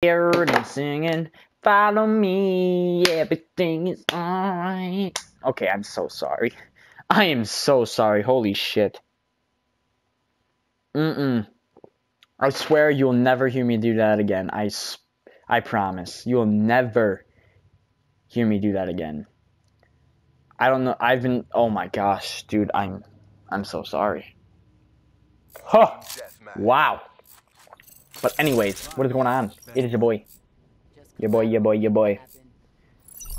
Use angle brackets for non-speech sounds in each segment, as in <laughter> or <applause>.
scared and singing, follow me, everything is alright. Okay, I'm so sorry. I am so sorry. Holy shit. Mm-mm. I swear you'll never hear me do that again. I, I promise. You'll never hear me do that again. I don't know. I've been. Oh my gosh, dude. I'm. I'm so sorry. Huh. Wow. But anyways, what is going on? It is your boy. Your boy, your boy, your boy.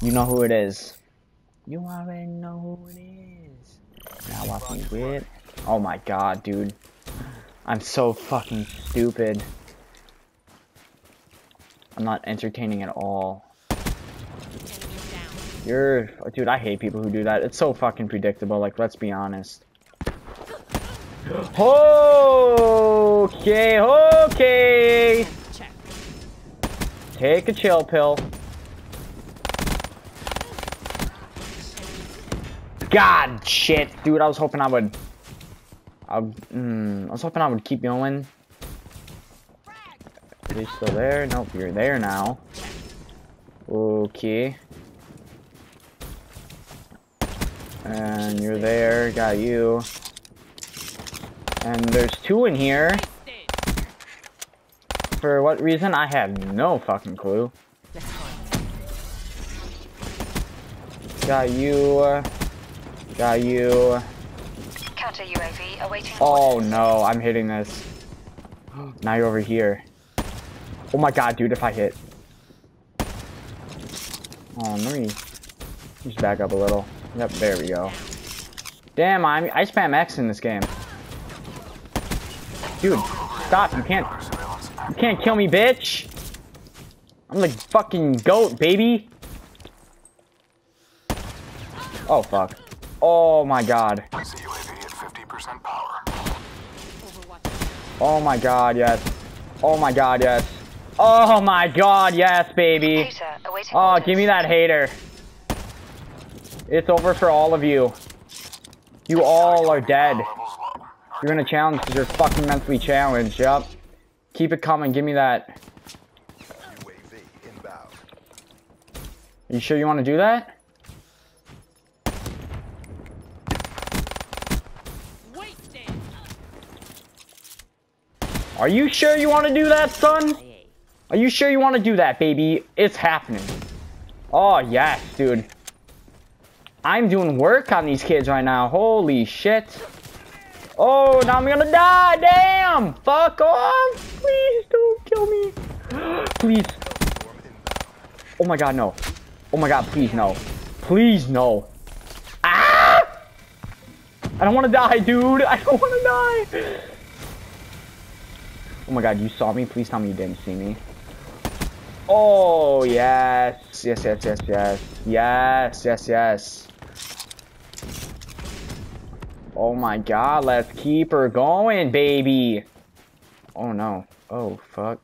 You know who it is. You already know who it is. Now watch me with. Oh my god, dude. I'm so fucking stupid. I'm not entertaining at all. You're, dude, I hate people who do that. It's so fucking predictable, like, let's be honest. Okay, okay. Take a chill pill. God, shit, dude, I was hoping I would... I, mm, I was hoping I would keep going. Are you still there? Nope, you're there now. Okay. And you're there, got you. And there's two in here. For what reason? I have no fucking clue. Got you. Uh, got you. Counter UAV awaiting. Oh no, I'm hitting this. <gasps> Now you're over here. Oh my god, dude, if I hit. Oh, let me just back up a little. Yep, there we go. Damn, I'm, I spam X in this game. Dude, stop, you can't, you can't kill me, bitch! I'm the fucking goat, baby! Oh, fuck. Oh my god. Oh my god, yes. Oh my god, yes. Oh my god, yes, baby. Oh, give me that hater. It's over for all of you. You all are dead. You're gonna challenge because you're fucking mentally challenged, yep. Keep it coming, give me that. Are you sure you want to do that? Are you sure you want to do that, son? Are you sure you want to do that, baby? It's happening. Oh, yes, dude. I'm doing work on these kids right now. Holy shit. Oh, now I'm gonna die. Damn. Fuck off. Please don't kill me. <gasps> Please. Oh my god, no. Oh my god, please, no. Please, no. Ah! I don't want to die, dude. I don't want to die. Oh my god, you saw me? Please tell me you didn't see me. Oh, yes. Yes, yes, yes, yes. Yes, yes, yes. Oh my god, let's keep her going, baby. Oh no. Oh, fuck.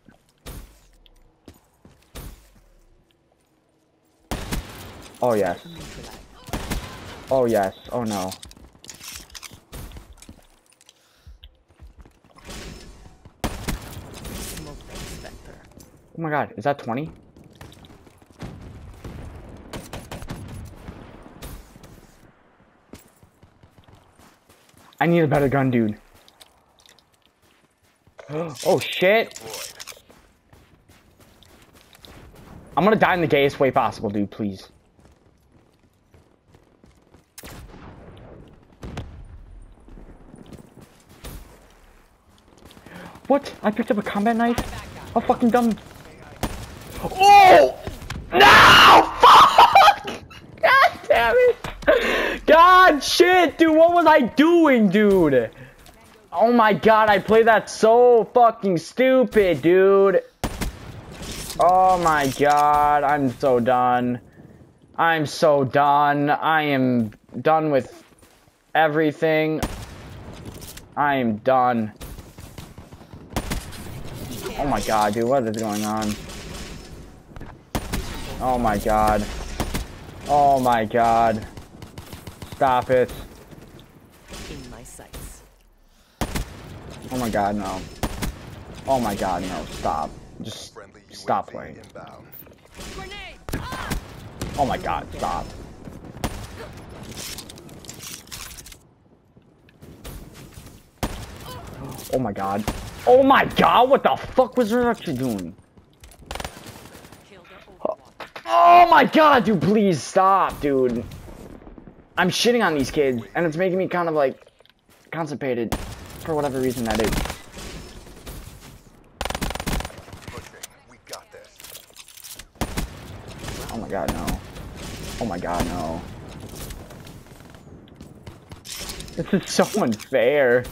Oh, yes. Oh, yes. Oh, no. Oh my god, is that 20? I need a better gun, dude. <gasps> oh shit. I'm gonna die in the gayest way possible, dude, please. What? I picked up a combat knife? How fucking dumb Oh! No! <laughs> Fuck! God damn it! God shit, dude, what was I doing, dude? Oh my god, I played that so fucking stupid, dude. Oh my god, I'm so done. I'm so done. I am done with everything. I am done. Oh my god, dude, what is going on? Oh my god. Oh my god. Stop it. In my sights. Oh my god, no. Oh my god, no. Stop. Just stop playing. Oh my god, stop. Oh my god. Oh my god, what the fuck was her actually doing? Oh my god, dude, please stop, dude. I'm shitting on these kids, and it's making me kind of like constipated for whatever reason that is. Oh my god, no. Oh my god, no. This is so <laughs> unfair.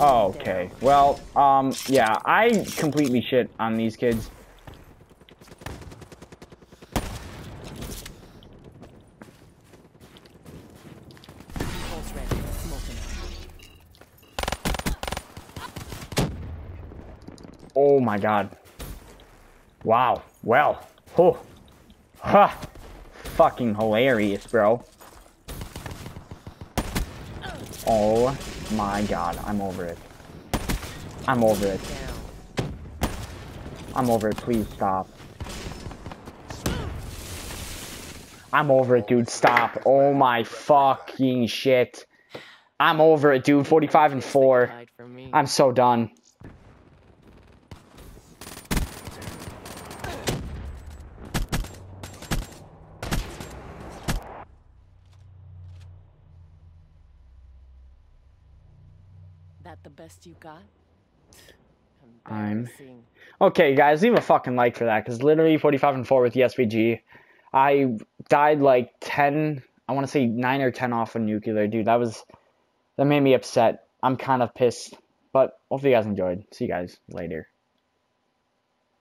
Oh, okay. Well, um, yeah, I completely shit on these kids. Oh my god. Wow. Well. Oh. Ha. Fucking hilarious, bro. Oh my god. I'm over it. I'm over it. I'm over it. Please stop. I'm over it, dude. Stop. Oh my fucking shit. I'm over it, dude. 45 and 4. Hide from me. I'm so done. That the best you got? I'm-. Okay, guys, leave a fucking like for that, because literally 45 and 4 with the SVG. I died like 10, I want to say 9 or 10 off of nuclear, dude. That was, that made me upset. I'm kind of pissed, but hopefully you guys enjoyed. See you guys later.